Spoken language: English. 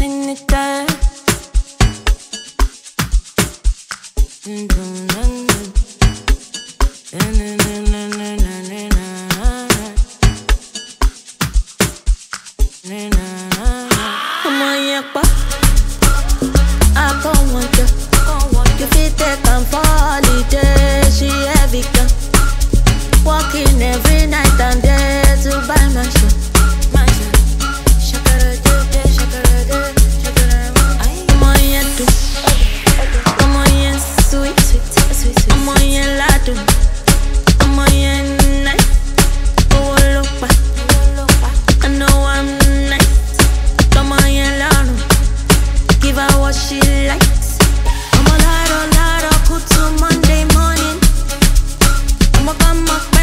anytime. ọmọ yẹn pa abọ́ wọn jẹ give her what she likes. I'm a lot, a I'll cook Monday morning. I'm a come up.